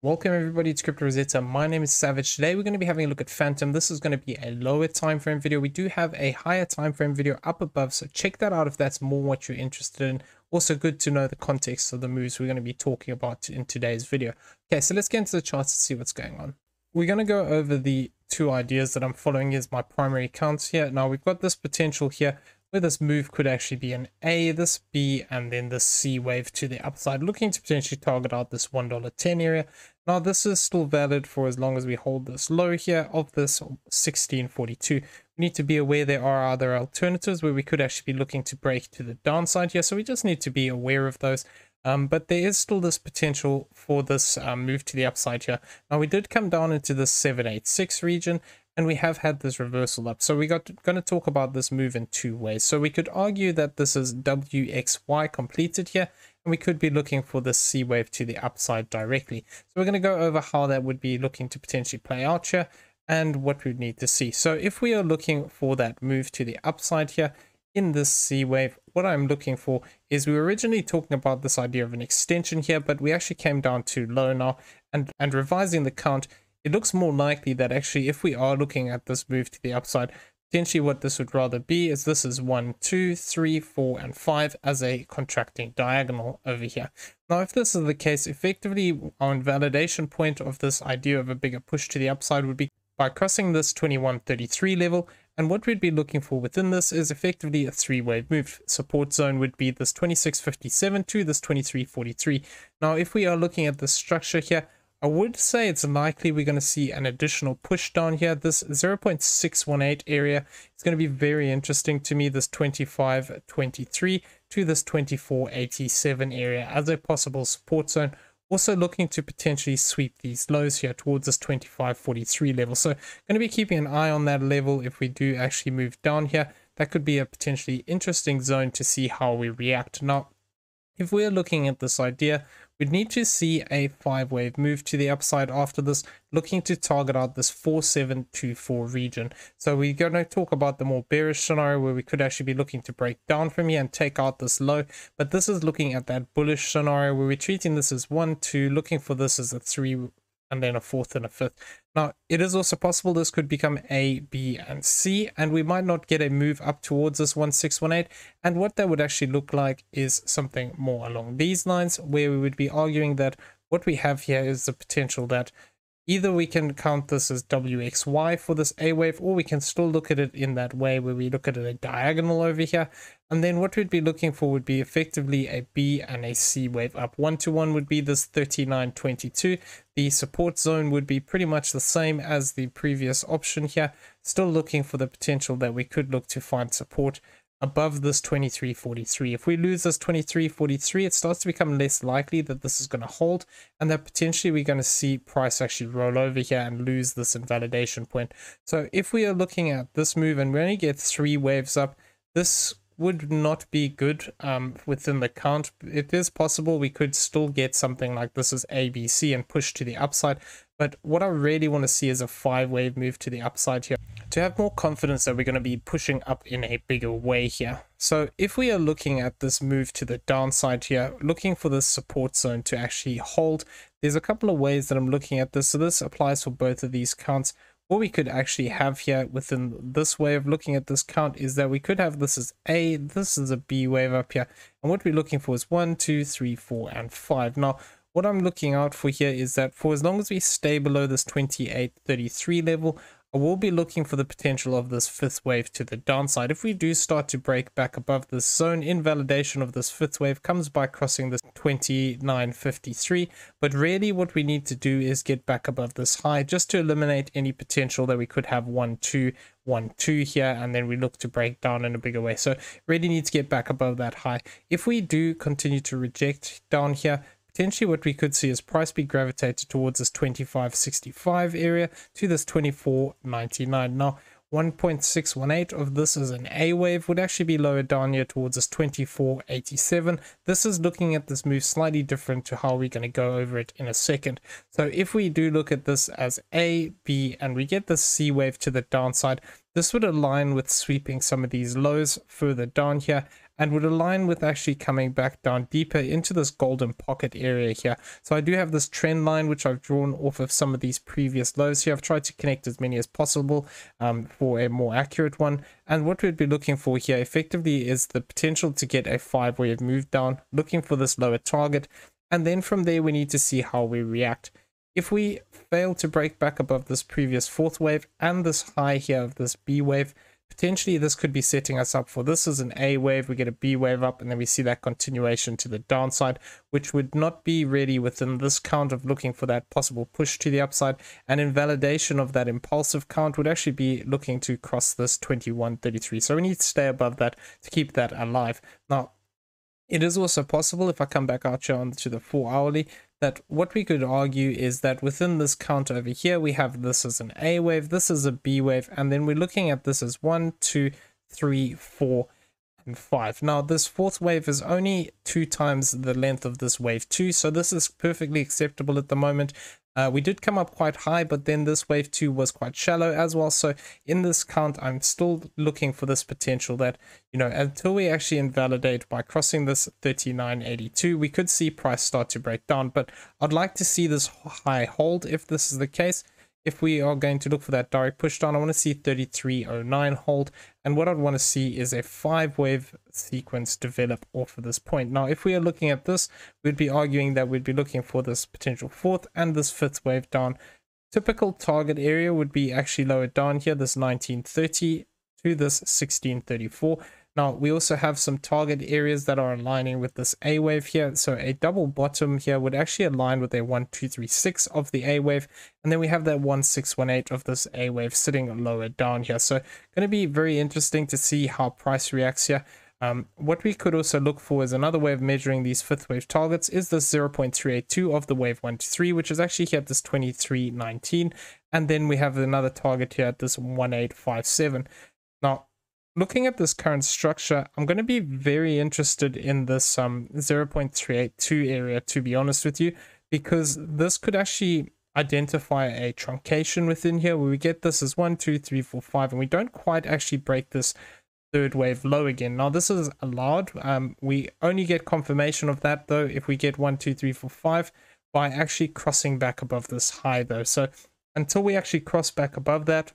Welcome everybody to Crypto Rosetta. My name is Savage. Today we're going to be having a look at Fantom. This is going to be a lower time frame video. We do have a higher time frame video up above, so check that out if that's more what you're interested in. Also good to know the context of the moves we're going to be talking about in today's video. Okay, so let's get into the charts to see what's going on. We're going to go over the two ideas that I'm following as my primary accounts here. Now we've got this potential here where this move could actually be an A, this B, and then this C wave to the upside, looking to potentially target out this $1.10 area. Now, this is still valid for as long as we hold this low here of this 1642. We need to be aware there are other alternatives where we could actually be looking to break to the downside here, so we just need to be aware of those. Um, but there is still this potential for this um, move to the upside here. Now, we did come down into the 786 region, and we have had this reversal up. So we got going to talk about this move in two ways. So we could argue that this is WXY completed here, and we could be looking for this C wave to the upside directly. So we're going to go over how that would be looking to potentially play out here and what we'd need to see. So if we are looking for that move to the upside here, in this C wave, what I'm looking for is we were originally talking about this idea of an extension here, but we actually came down to low now and, and revising the count it looks more likely that actually if we are looking at this move to the upside, potentially what this would rather be is this is 1, 2, 3, 4, and 5 as a contracting diagonal over here. Now, if this is the case, effectively our invalidation point of this idea of a bigger push to the upside would be by crossing this 2133 level and what we'd be looking for within this is effectively a three-wave move. Support zone would be this 2657 to this 2343. Now, if we are looking at the structure here, I would say it's likely we're going to see an additional push down here. This 0.618 area is going to be very interesting to me, this 2523 to this 2487 area as a possible support zone. Also looking to potentially sweep these lows here towards this 2543 level. So going to be keeping an eye on that level if we do actually move down here. That could be a potentially interesting zone to see how we react. Now, if we're looking at this idea, We'd need to see a 5 wave move to the upside after this, looking to target out this 4724 region. So we're going to talk about the more bearish scenario where we could actually be looking to break down from here and take out this low. But this is looking at that bullish scenario where we're treating this as 1, 2, looking for this as a 3 and then a fourth and a fifth. Now, it is also possible this could become A, B, and C, and we might not get a move up towards this 1618. And what that would actually look like is something more along these lines, where we would be arguing that what we have here is the potential that Either we can count this as WXY for this A wave, or we can still look at it in that way where we look at it a diagonal over here. And then what we'd be looking for would be effectively a B and a C wave up. One to one would be this 3922. The support zone would be pretty much the same as the previous option here. Still looking for the potential that we could look to find support above this 2343. If we lose this 2343, it starts to become less likely that this is going to hold and that potentially we're going to see price actually roll over here and lose this invalidation point. So if we are looking at this move and we only get three waves up, this would not be good um, within the count. It is possible we could still get something like this is ABC and push to the upside. But what I really want to see is a five wave move to the upside here to have more confidence that we're going to be pushing up in a bigger way here. So if we are looking at this move to the downside here, looking for this support zone to actually hold, there's a couple of ways that I'm looking at this. So this applies for both of these counts. What we could actually have here within this way of looking at this count is that we could have this as A, this is a B wave up here. And what we're looking for is one, two, three, four, and 5. Now, what I'm looking out for here is that for as long as we stay below this 2833 level, I will be looking for the potential of this fifth wave to the downside. If we do start to break back above this zone, invalidation of this fifth wave comes by crossing this 2953. But really what we need to do is get back above this high just to eliminate any potential that we could have 1, 2, 1, 2 here. And then we look to break down in a bigger way. So really need to get back above that high. If we do continue to reject down here, potentially what we could see is price be gravitated towards this 2565 area to this 2499 now 1.618 of this is an A wave would actually be lower down here towards this 2487. This is looking at this move slightly different to how we're going to go over it in a second. So if we do look at this as A, B, and we get this C wave to the downside, this would align with sweeping some of these lows further down here and would align with actually coming back down deeper into this golden pocket area here. So I do have this trend line which I've drawn off of some of these previous lows here. I've tried to connect as many as possible um, for a more accurate one. And what we'd be looking for here effectively is the potential to get a five wave move down, looking for this lower target. And then from there, we need to see how we react. If we fail to break back above this previous fourth wave and this high here of this B wave, potentially this could be setting us up for this is an A wave, we get a B wave up, and then we see that continuation to the downside, which would not be really within this count of looking for that possible push to the upside. And invalidation of that impulsive count would actually be looking to cross this 2133. So we need to stay above that to keep that alive. Now, it is also possible if I come back out here onto the four hourly that what we could argue is that within this count over here, we have this as an A wave, this is a B wave, and then we're looking at this as one, two, three, four, and five. Now, this fourth wave is only two times the length of this wave two, so this is perfectly acceptable at the moment. Uh, we did come up quite high, but then this wave 2 was quite shallow as well. So in this count, I'm still looking for this potential that, you know, until we actually invalidate by crossing this 3982, we could see price start to break down. But I'd like to see this high hold if this is the case if we are going to look for that direct push down, I want to see 3309 hold. And what I'd want to see is a five wave sequence develop off of this point. Now, if we are looking at this, we'd be arguing that we'd be looking for this potential fourth and this fifth wave down. Typical target area would be actually lower down here, this 1930 to this 1634. Now, we also have some target areas that are aligning with this A wave here. So a double bottom here would actually align with a 1236 of the A wave. And then we have that 1618 of this A wave sitting lower down here. So going to be very interesting to see how price reacts here. Um, what we could also look for is another way of measuring these fifth wave targets is this 0.382 of the wave 1 to 3, which is actually here at this 2319. And then we have another target here at this 1857. Now, looking at this current structure, I'm going to be very interested in this um, 0.382 area, to be honest with you, because this could actually identify a truncation within here where we get this as one, two, three, four, five, and we don't quite actually break this third wave low again. Now this is allowed. Um, we only get confirmation of that though if we get one, two, three, four, five by actually crossing back above this high though. So until we actually cross back above that,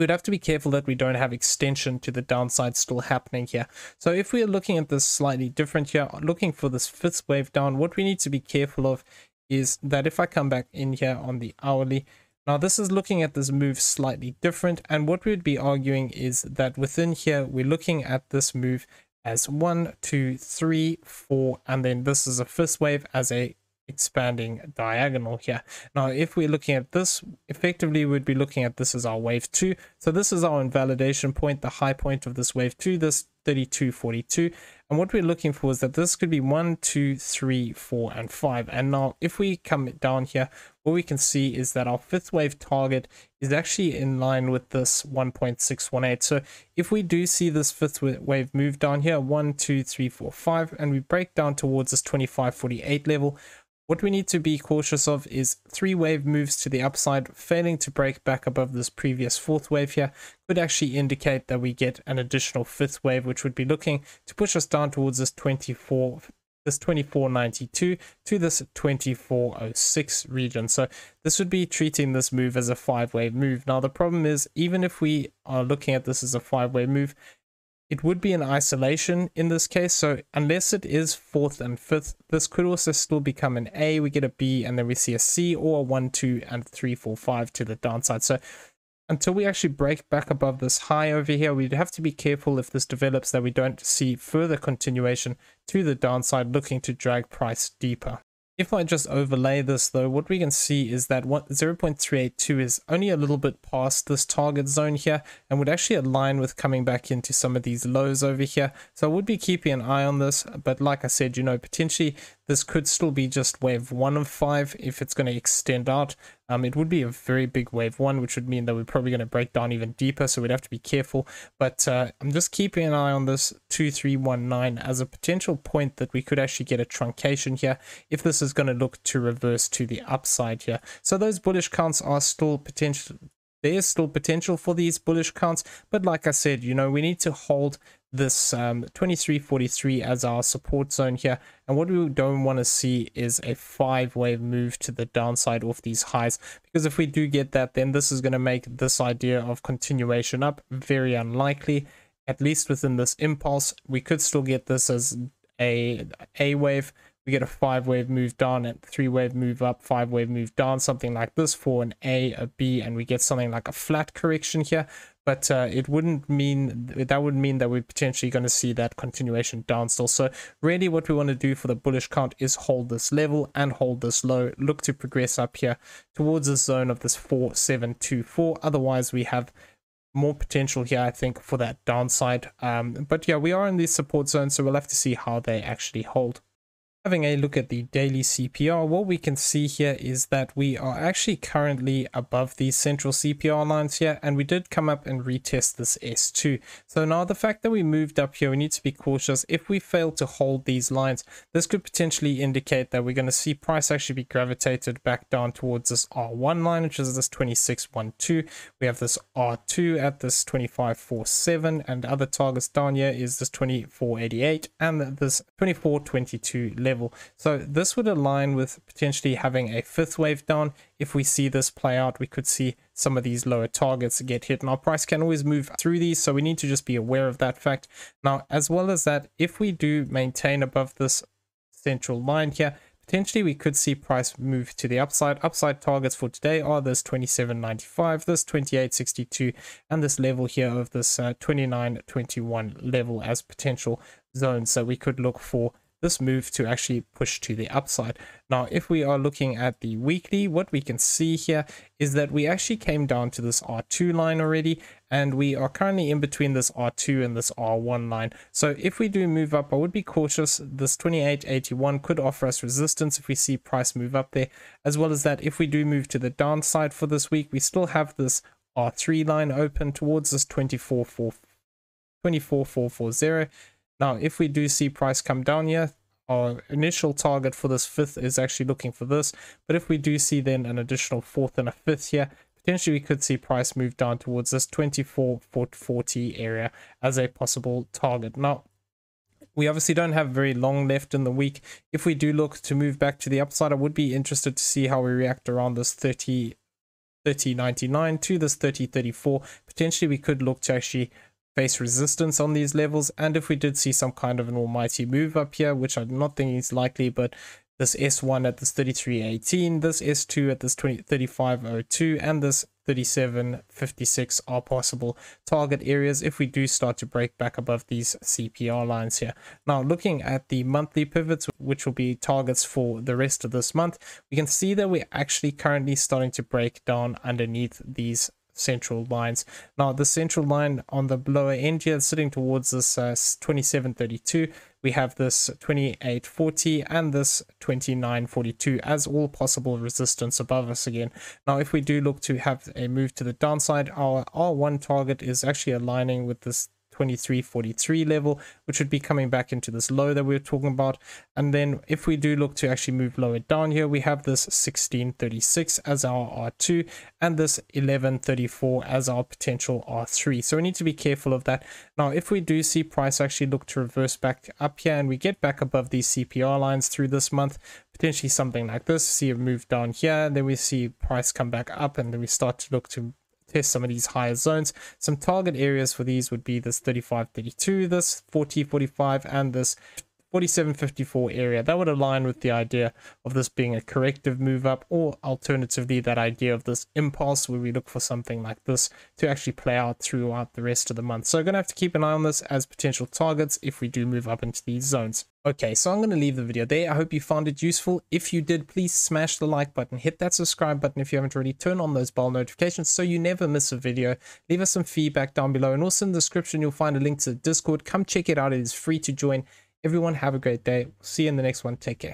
we'd have to be careful that we don't have extension to the downside still happening here. So if we are looking at this slightly different here, looking for this fifth wave down, what we need to be careful of is that if I come back in here on the hourly, now this is looking at this move slightly different. And what we'd be arguing is that within here, we're looking at this move as one, two, three, four, and then this is a fifth wave as a expanding diagonal here. Now, if we're looking at this, effectively we'd be looking at this as our wave 2. So this is our invalidation point, the high point of this wave 2, this 3242. And what we're looking for is that this could be 1, 2, 3, 4, and 5. And now if we come down here, what we can see is that our fifth wave target is actually in line with this 1.618. So if we do see this fifth wave move down here, 1, 2, 3, 4, 5, and we break down towards this 2548 level, what we need to be cautious of is three wave moves to the upside, failing to break back above this previous fourth wave here could actually indicate that we get an additional fifth wave, which would be looking to push us down towards this 24 this 2492 to this 2406 region. So this would be treating this move as a five wave move. Now the problem is even if we are looking at this as a five wave move, it would be an isolation in this case. So unless it is fourth and fifth, this could also still become an A. We get a B and then we see a C or a 1, 2, and 3, 4, 5 to the downside. So until we actually break back above this high over here, we'd have to be careful if this develops that we don't see further continuation to the downside looking to drag price deeper. If I just overlay this though, what we can see is that 0.382 is only a little bit past this target zone here and would actually align with coming back into some of these lows over here. So I would be keeping an eye on this, but like I said, you know, potentially this could still be just wave one of five if it's going to extend out. Um, it would be a very big wave one, which would mean that we're probably going to break down even deeper. So we'd have to be careful. But uh, I'm just keeping an eye on this 2319 as a potential point that we could actually get a truncation here if this is going to look to reverse to the upside here. So those bullish counts are still potential. There's still potential for these bullish counts, but like I said, you know, we need to hold this um, 2343 as our support zone here. And what we don't want to see is a five wave move to the downside off these highs. Because if we do get that, then this is going to make this idea of continuation up very unlikely. At least within this impulse, we could still get this as a A wave. We get a five wave move down and three wave move up, five wave move down, something like this for an A, a B, and we get something like a flat correction here but uh, it wouldn't mean that would mean that we're potentially going to see that continuation down still. So really what we want to do for the bullish count is hold this level and hold this low, look to progress up here towards the zone of this 4724. Otherwise we have more potential here, I think, for that downside. Um, but yeah, we are in this support zone, so we'll have to see how they actually hold. Having a look at the daily CPR, what we can see here is that we are actually currently above these central CPR lines here, and we did come up and retest this S2. So now the fact that we moved up here, we need to be cautious. If we fail to hold these lines, this could potentially indicate that we're going to see price actually be gravitated back down towards this R1 line, which is this 2612. We have this R2 at this 2547, and other targets down here is this 2488 and this 2422 level. So this would align with potentially having a fifth wave down. If we see this play out, we could see some of these lower targets get hit. And our price can always move through these, so we need to just be aware of that fact. Now, as well as that, if we do maintain above this central line here, potentially we could see price move to the upside. Upside targets for today are this 27.95, this 28.62, and this level here of this uh, 29.21 level as potential zones. So we could look for this move to actually push to the upside. Now, if we are looking at the weekly, what we can see here is that we actually came down to this R2 line already, and we are currently in between this R2 and this R1 line. So if we do move up, I would be cautious. This 2881 could offer us resistance if we see price move up there, as well as that if we do move to the downside for this week, we still have this R3 line open towards this 24440. Now, if we do see price come down here, our initial target for this fifth is actually looking for this. But if we do see then an additional fourth and a fifth here, potentially we could see price move down towards this 2440 area as a possible target. Now, we obviously don't have very long left in the week. If we do look to move back to the upside, I would be interested to see how we react around this 30 3099 to this 3034. Potentially we could look to actually face resistance on these levels and if we did see some kind of an almighty move up here which i'm not thinking is likely but this s1 at this 3318 this s2 at this 20, 3502 and this 3756 are possible target areas if we do start to break back above these cpr lines here. Now looking at the monthly pivots which will be targets for the rest of this month we can see that we're actually currently starting to break down underneath these central lines. Now the central line on the lower end here sitting towards this uh, 2732 we have this 2840 and this 2942 as all possible resistance above us again. Now if we do look to have a move to the downside our R1 target is actually aligning with this 2343 level, which would be coming back into this low that we are talking about. And then if we do look to actually move lower down here, we have this 1636 as our R2 and this 1134 as our potential R3. So we need to be careful of that. Now, if we do see price actually look to reverse back up here and we get back above these CPR lines through this month, potentially something like this, see a move down here, then we see price come back up and then we start to look to test some of these higher zones. Some target areas for these would be this 3532, this 4045, and this 4754 area. That would align with the idea of this being a corrective move up, or alternatively, that idea of this impulse where we look for something like this to actually play out throughout the rest of the month. So, I'm going to have to keep an eye on this as potential targets if we do move up into these zones. Okay, so I'm going to leave the video there. I hope you found it useful. If you did, please smash the like button, hit that subscribe button if you haven't already, turn on those bell notifications so you never miss a video. Leave us some feedback down below and also in the description you'll find a link to the Discord. Come check it out. It is free to join. Everyone have a great day. See you in the next one. Take care.